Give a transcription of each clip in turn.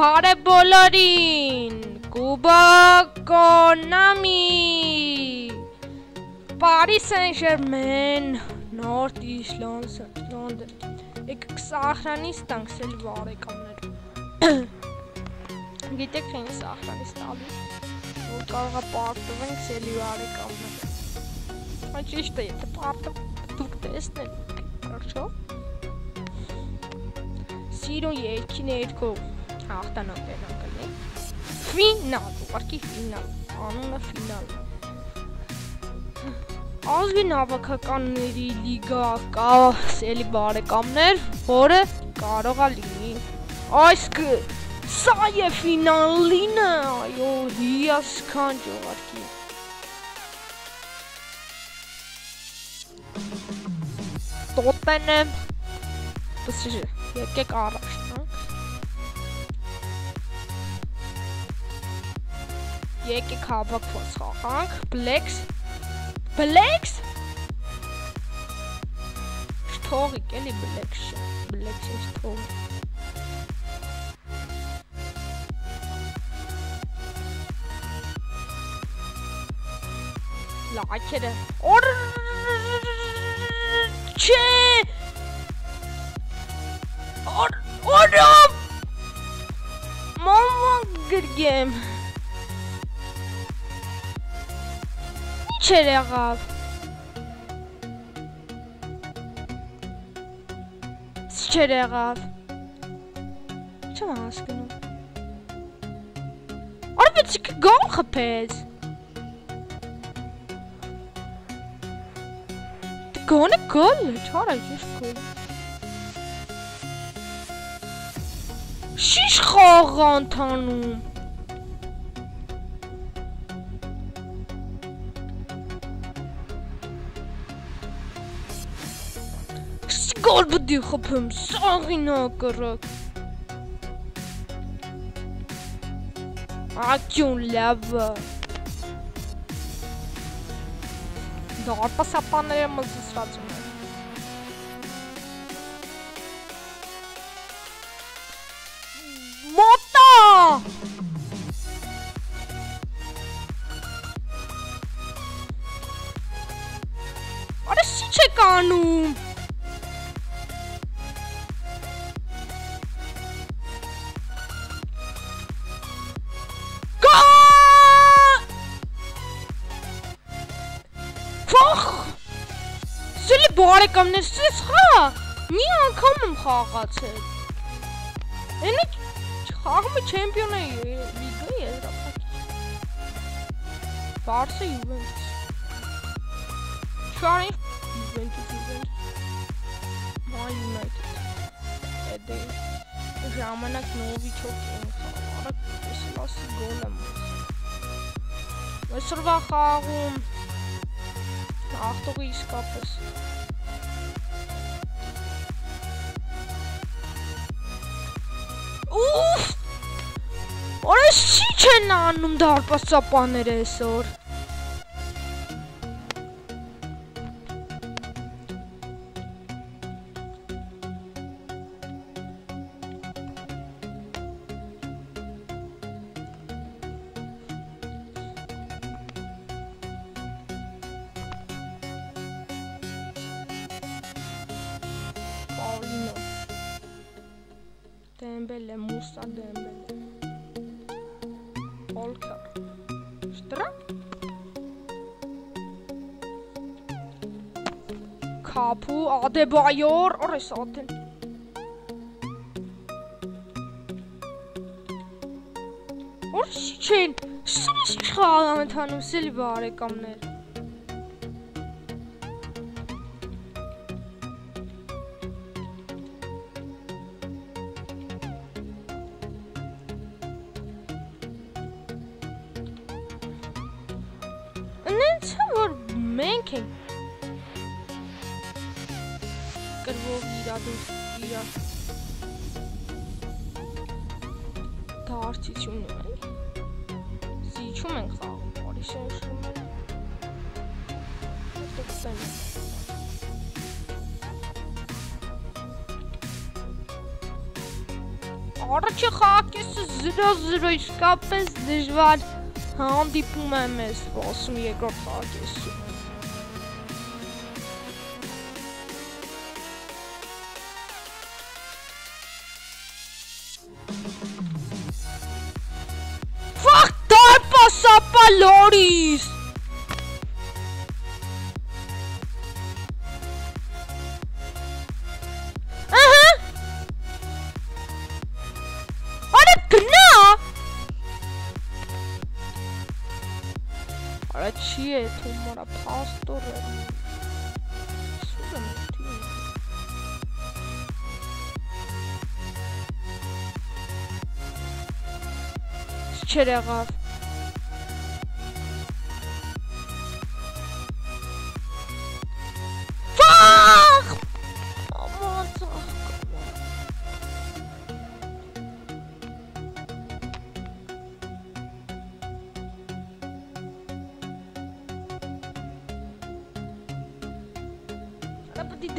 Բարև բոլորին։ Կուբա Կոնամի։ Paris Saint-Germain, North East London։ Եկեք սահրանից տանք սել բարեկամներ։ Գիտեք ինչ սահրանից տալու։ Որ կարող է պարտվենք սելի բարեկամներ։ Այդ ճիշտ է, եթե պարտվ դուք տեսնել, վերջո։ Սիրո երկիներքով ներքո հաղթանակն անկլի։ Ֆինալ, ուղղակի ֆինալ, անունը ֆինալ։ Ազգին հավաքականների լիգա կա սելի բարեկամներ, որը կարող է լինի։ Այս սա է ֆինալինը, այո, հիասքանչ ուղղակի։ Տոտենեմ Պսժ, եկեք առաջ Kijk, ik ga wat voor gang. Plex. Plex? Story, ken die Plex. Plex is story. Laat je de... Ortje! Ortje! Ortje! Mama, good game. Էր եղավ Չեմ հասկնում Արվեց գոլ խփեց Գոնը գոլ չարա ինչ գոլ Շիշ խաղ ընթանում։ Գոլ բդի խփեմ, սաղինա կրակ։ Ակյուն լավը։ Դարպա սապաները մզսրացում Ֆոխ Սելի բարեկամներ, սես խա։ Մի անգամ եմ խաղացել։ Էնի խաղումը չեմպիոն է լիգա եզրափակիչ։ Բարսա Յուվենտուս։ Չարի Յուվենտուս Յուվենտուս։ Man United։ Էդե ժամանակ Նովիչով են խաղարը, ես լասի գոլ եմ։ Այսօրվա խաղում ախտողը իսկապես Ուֆ! Օրես չի չեն անում դարպասապաները այսօր։ Dembele, Musa Dembele. Volker. Strap. Kapu Adebayor. Orası zaten. Orası için. Sırası çıkan Ahmet Hanım sil bari kamları. Մենք ենք կրվող իրադուս իրա դարձություն ունի զիջում ենք խաղում Paris Saint-Germain Դեպտեն Առաջի խաղակեսը 0-0 իսկապես դժվար հանդիպում եմ ես սպասում երկրորդ խաղակեսում։ ապա լորիս։ Ահա։ Արա գնա։ Արա չի է թու մորա պաստորը։ Սուդը մի չեր եղավ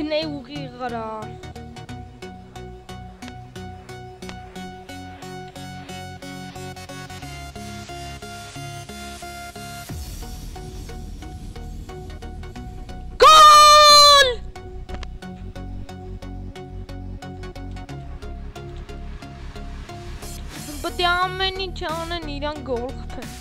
Դնեի ուղի գրա! Պետք է ամեն ինչ անեն իրան գոլ խփեն։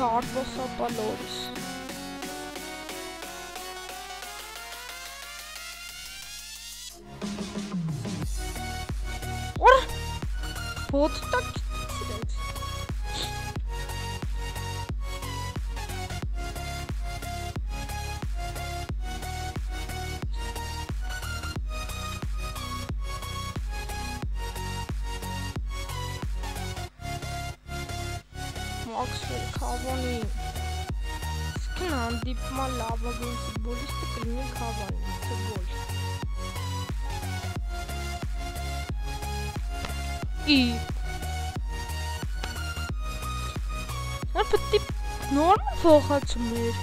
cargos são valores. Ora! Puta que Там дипма лава гейм футболисты Клини Кавани. Футболист. И... Aber die Normenfach zu mir.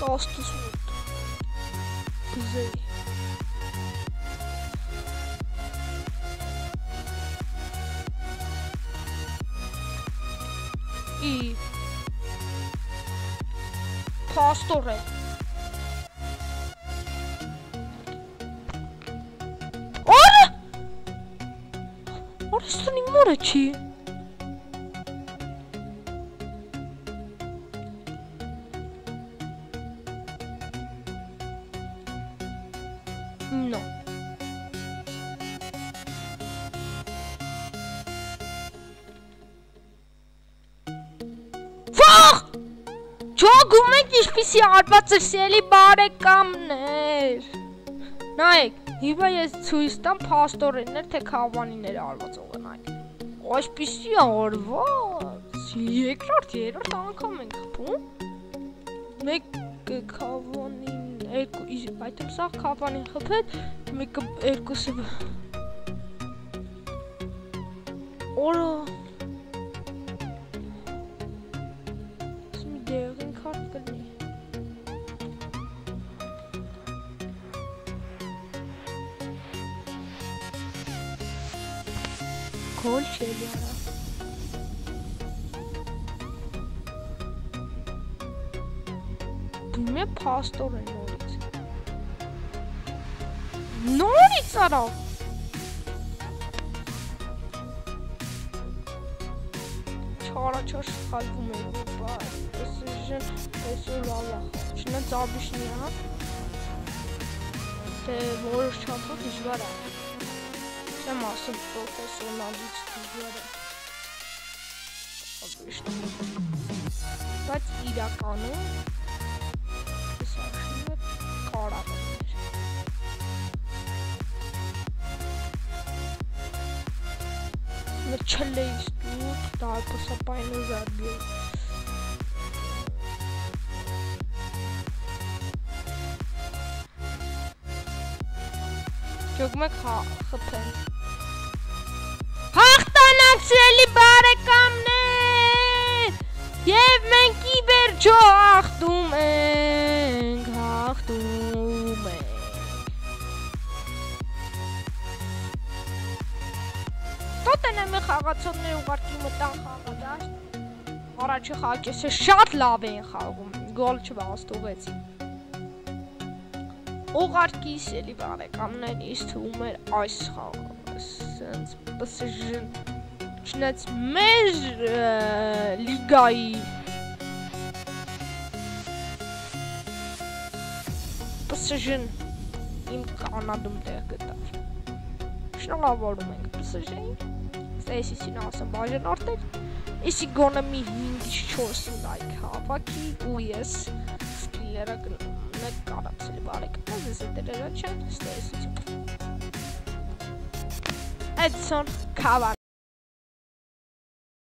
Das ist das Wort. Gesehen. Պաստոր է Օր Օրստունի մորը չի No Ճոգում եք ինչպիսի արվածը սելի բարեկամներ Նայեք, հիմա ես ցույց տամ փաստորեններ թե քավանիներ արված ուղենայք Այսպիսի արված երկրորդ երրորդ անգամ ենք խփում Մեկ քավանին երկու այդտեղ սա քավանին խփեց մեկը երկուսը Օրա Գոլ չելի արա Դու է փաստոր է նորից Նորից արա Չարաչար սխալվում է բայց այսօր լավ է Չնայած Աբիշնի հա Դե որոշ չափով դժվար է Չեմ ասում պրոֆեսիոնալից դիզերը։ Բայց իրականում այս աշնը կարապ էր։ Մեր չլեիս դուք դարկոսը պայնը զարգել։ Գյուգմեք հա խփեն սիրելի բարեկամներ։ Եվ մենք ի վերջո հաղթում ենք, հաղթում ենք։ Տոտենեմի խաղացողները ուղարկի մտան խաղադաշտ։ Առաջի խաղակեսը շատ լավ էին խաղում, գոլ չվաստուղեցին ուղարկիս էլի բարեկամներ ինձ թվում էր այս խաղը սենց PSG-ն չնայած մեր լիգայի PSG-ն իմ կանադում տեղ գտավ շնորհավորում ենք PSG-ին ստեսիսին ասեմ բաժանորդեր Իսի գոնը մի 5-4 լայք հավաքի ու ես սկիլերը մեկ կարացել բարեկամ ես դրերը չեն ստեսություն Edson Cavani